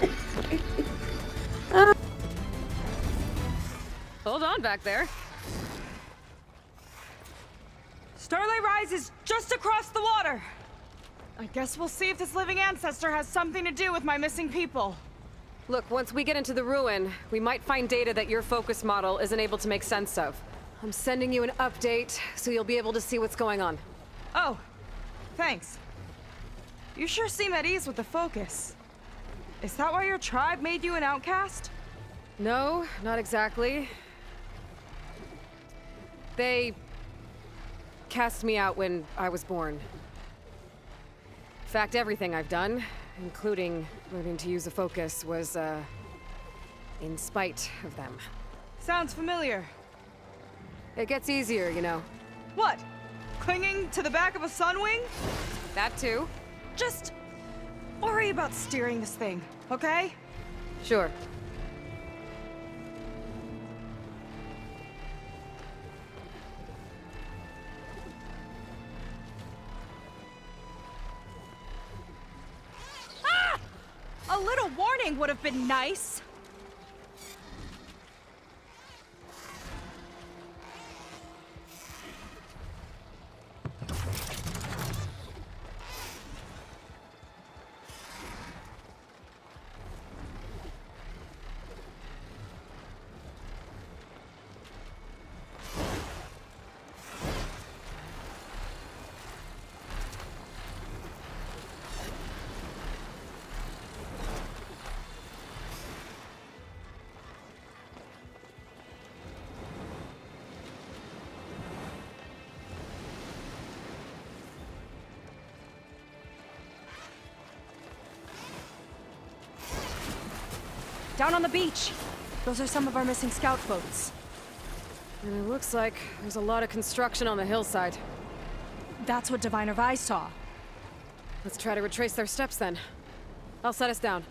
Hold on back there. Starlight Rise is just across the water. I guess we'll see if this living ancestor has something to do with my missing people. Look, once we get into the ruin, we might find data that your focus model isn't able to make sense of. I'm sending you an update, so you'll be able to see what's going on. Oh, thanks. You sure seem at ease with the focus. Is that why your tribe made you an outcast? No, not exactly. They... cast me out when I was born. In fact, everything I've done, including learning to use a focus, was, uh... in spite of them. Sounds familiar. It gets easier, you know. What? Clinging to the back of a sunwing? That too. Just worry about steering this thing, okay? Sure. Ah! A little warning would have been nice. Down on the beach. Those are some of our missing scout boats. And it looks like there's a lot of construction on the hillside. That's what Diviner Vi saw. Let's try to retrace their steps then. I'll set us down.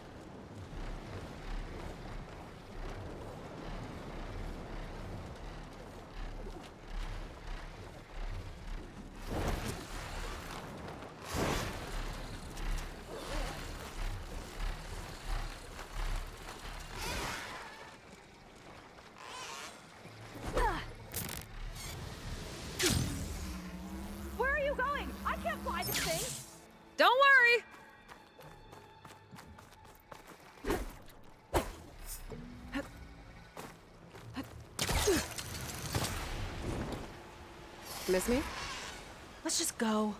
Miss me? Let's just go.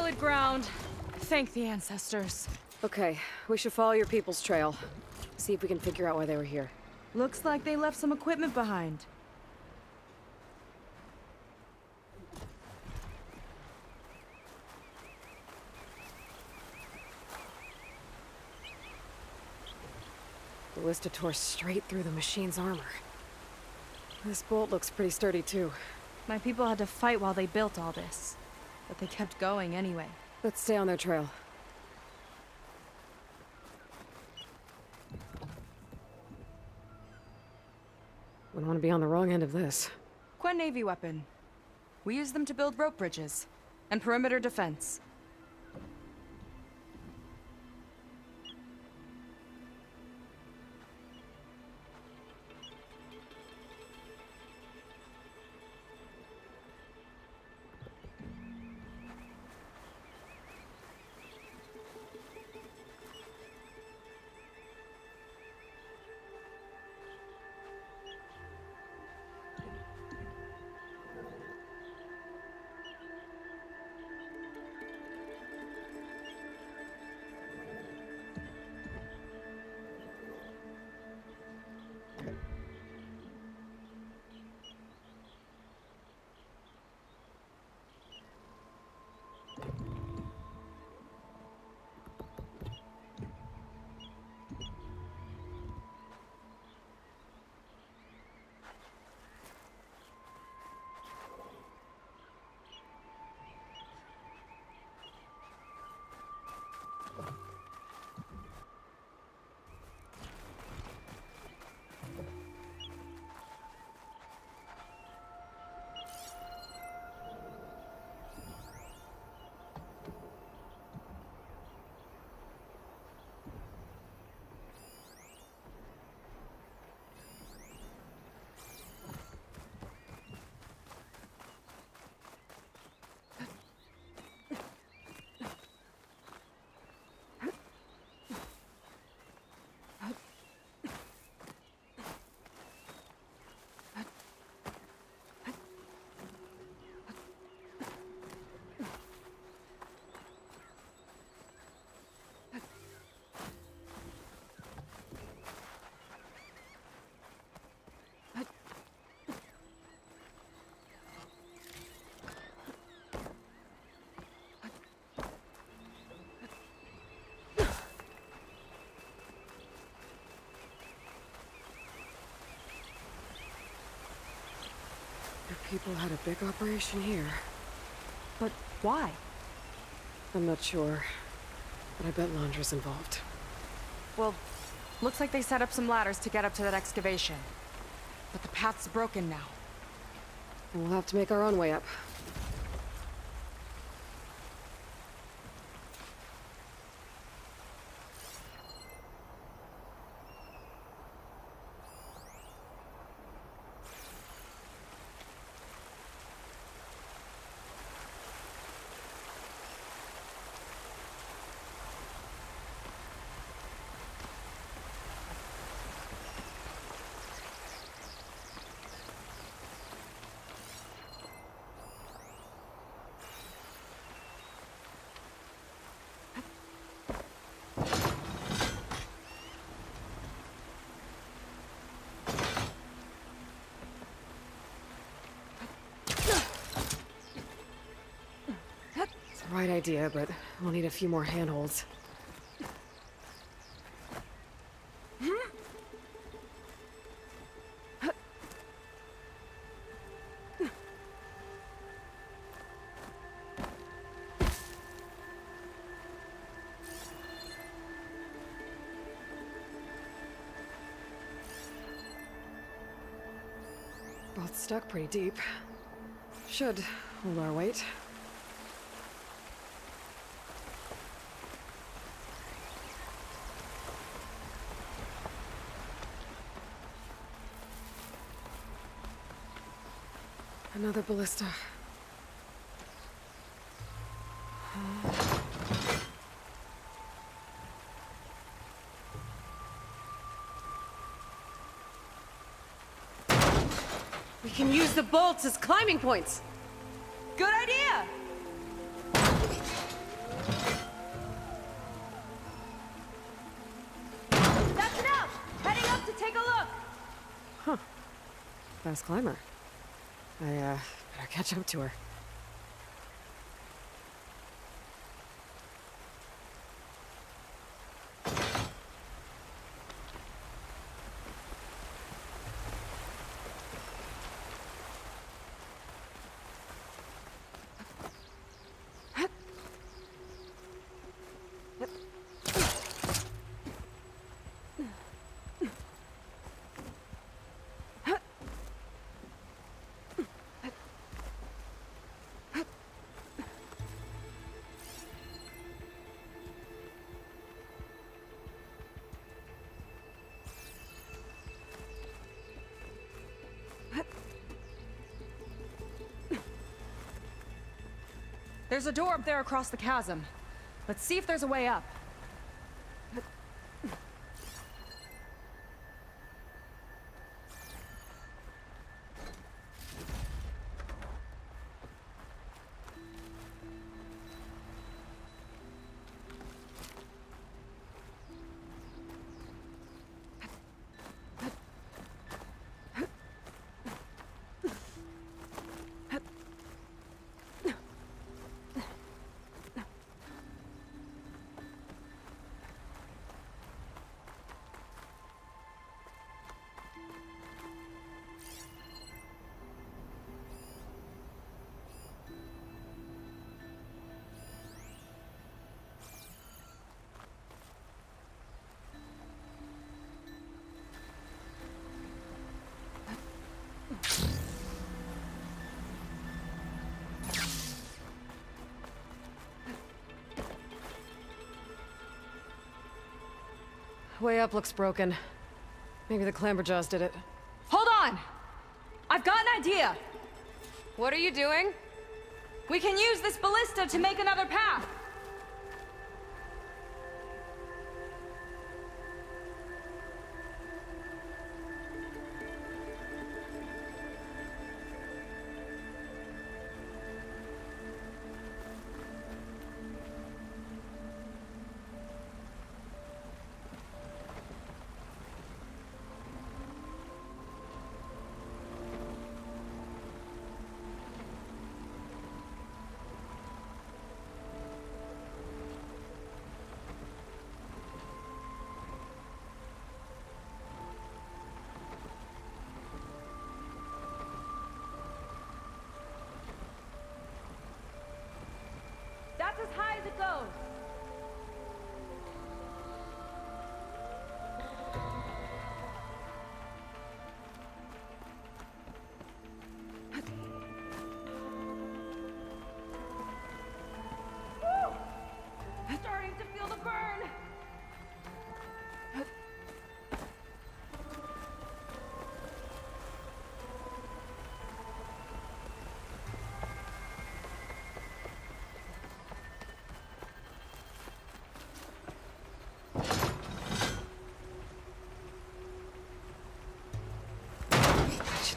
Solid ground. Thank the ancestors. Okay, we should follow your people's trail. See if we can figure out why they were here. Looks like they left some equipment behind. The Ballista tore straight through the machine's armor. This bolt looks pretty sturdy, too. My people had to fight while they built all this. But they kept going anyway. Let's stay on their trail. Wouldn't want to be on the wrong end of this. Quen Navy weapon. We use them to build rope bridges. And perimeter defense. People had a big operation here. But why? I'm not sure, but I bet Londra's involved. Well, looks like they set up some ladders to get up to that excavation. But the path's broken now. And we'll have to make our own way up. Right idea, but we'll need a few more handholds. Both stuck pretty deep. Should hold our weight. Another ballista. We can use the bolts as climbing points. Good idea! That's enough! Heading up to take a look! Huh. Fast climber. I, uh, better catch up to her. There's a door up there across the chasm. Let's see if there's a way up. Way up looks broken. Maybe the clamberjaws did it. Hold on! I've got an idea! What are you doing? We can use this ballista to make another path!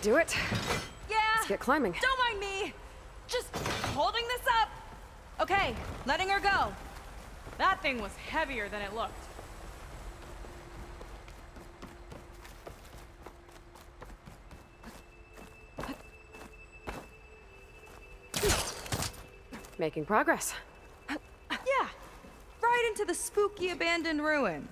Do it. Yeah. Let's get climbing. Don't mind me. Just holding this up. Okay, letting her go. That thing was heavier than it looked. Making progress. Yeah, right into the spooky abandoned ruin.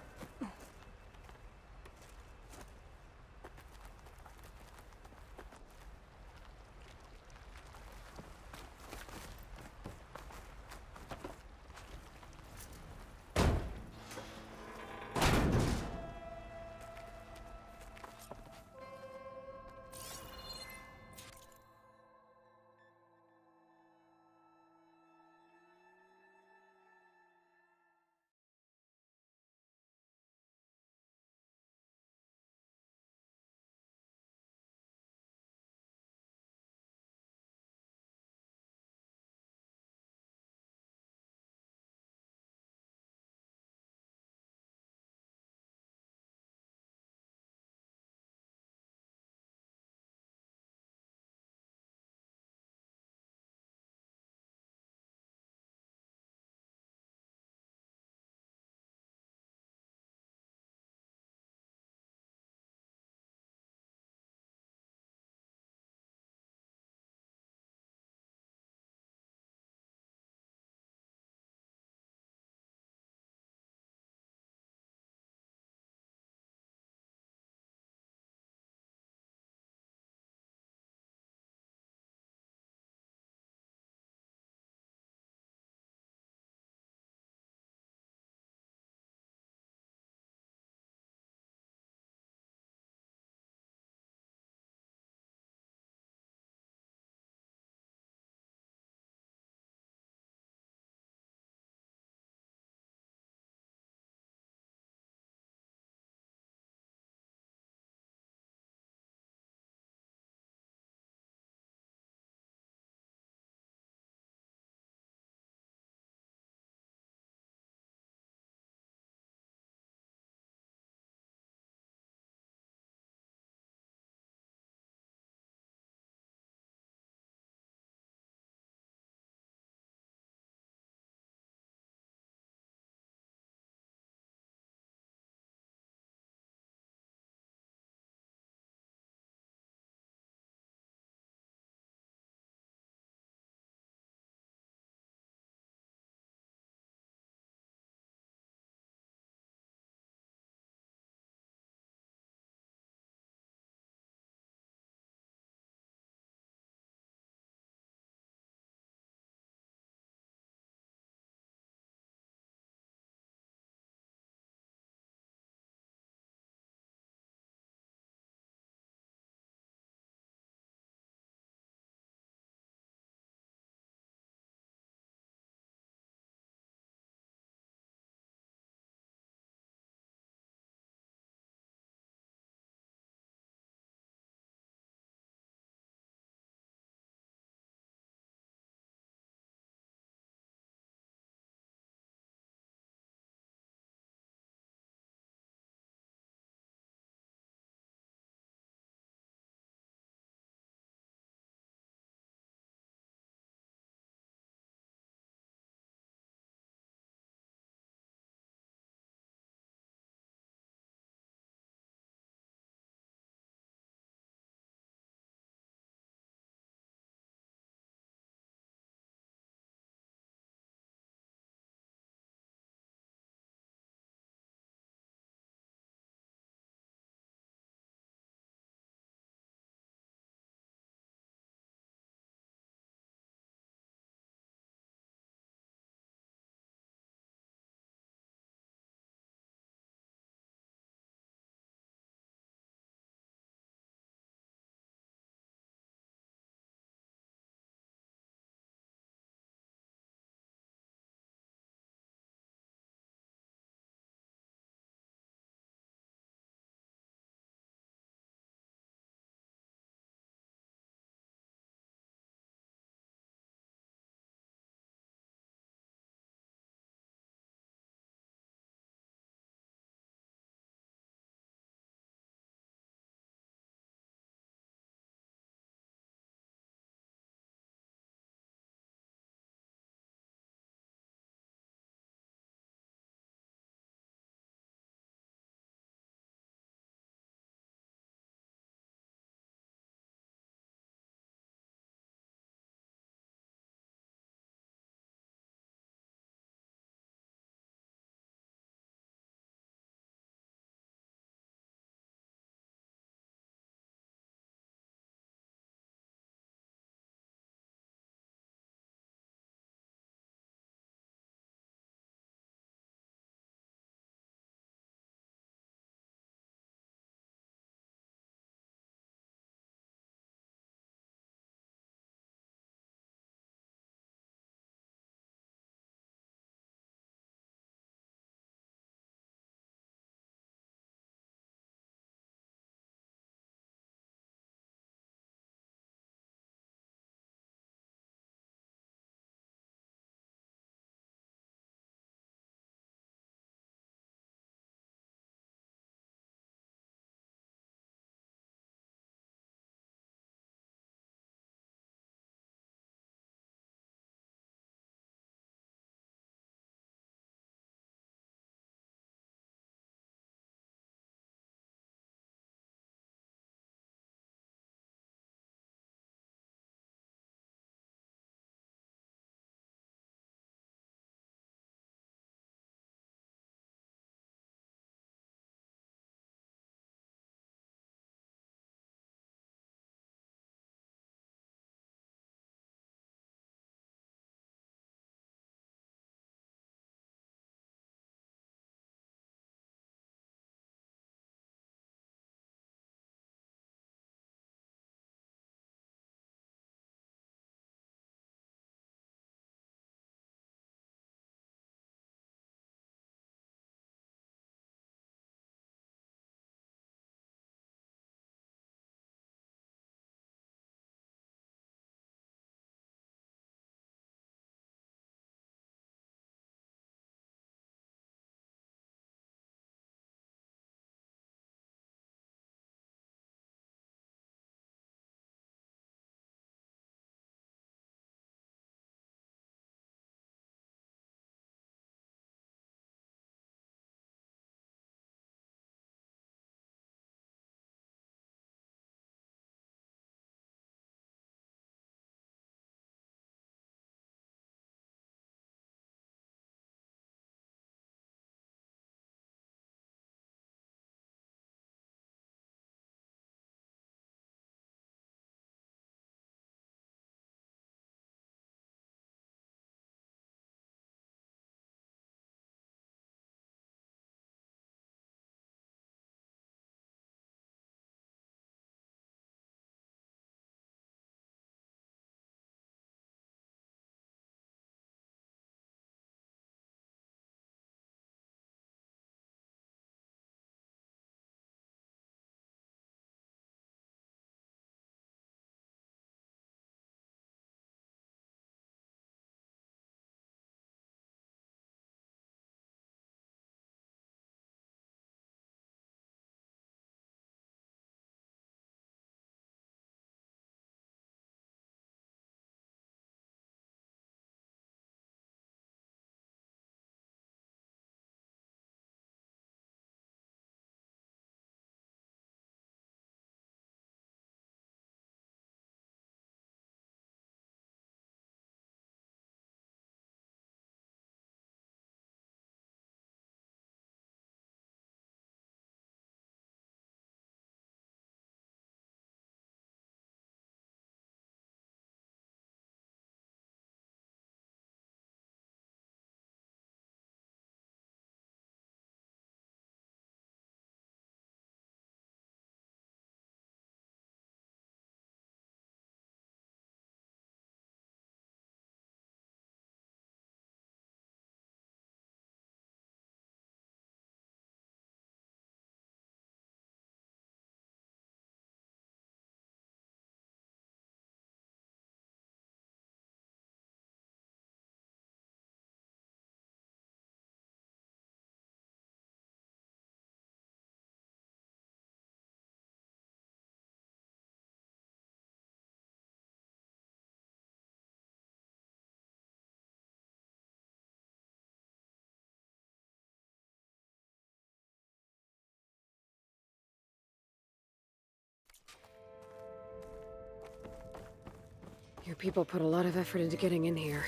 Your people put a lot of effort into getting in here.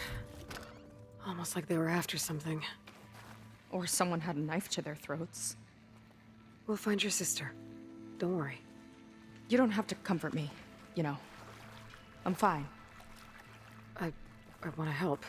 Almost like they were after something. Or someone had a knife to their throats. We'll find your sister. Don't worry. You don't have to comfort me, you know. I'm fine. I... I want to help.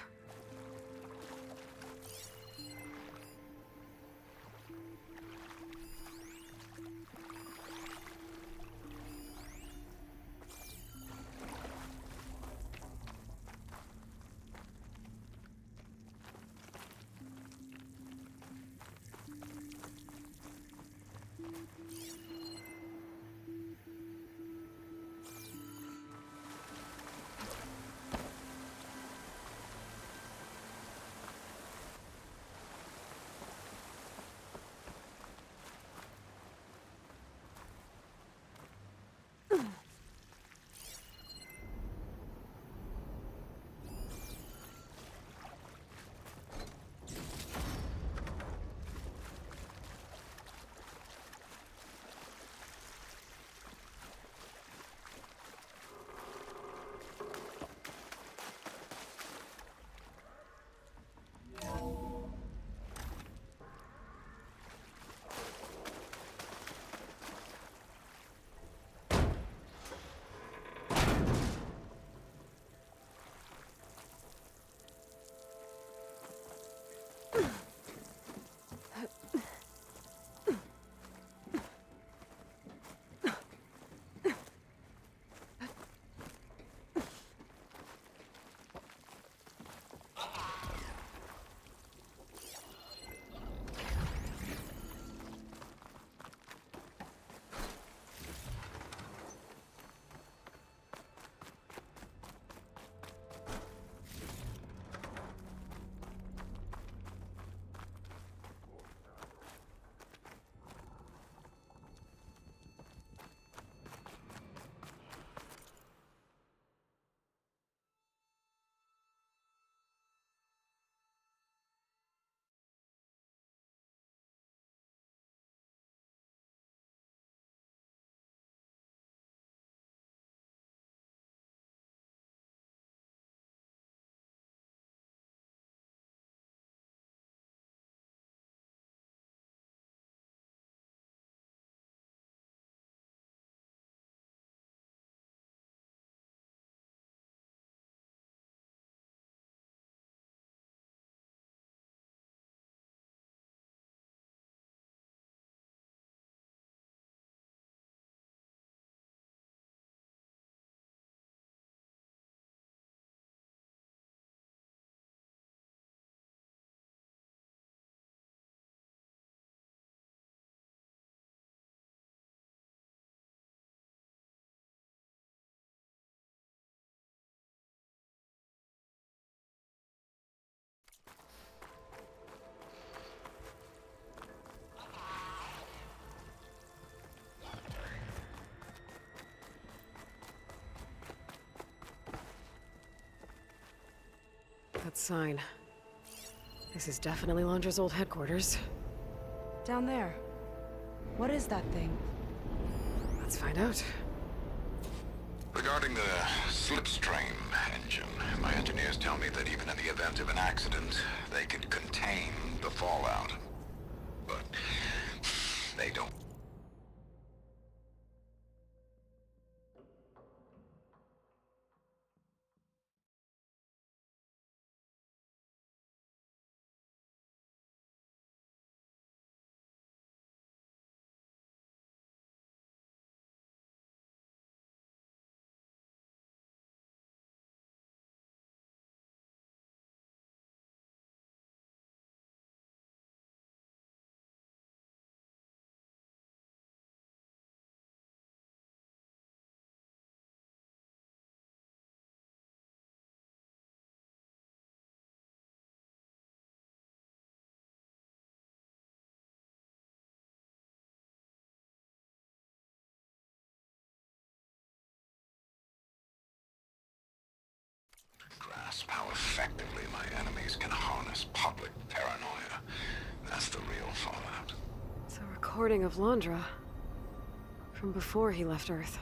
That sign. This is definitely Londra's old headquarters. Down there. What is that thing? Let's find out. Regarding the slipstream engine, my engineers tell me that even in the event of an accident, they could contain the fallout. But they don't effectively my enemies can harness public paranoia. That's the real fallout. It's a recording of Londra. From before he left Earth.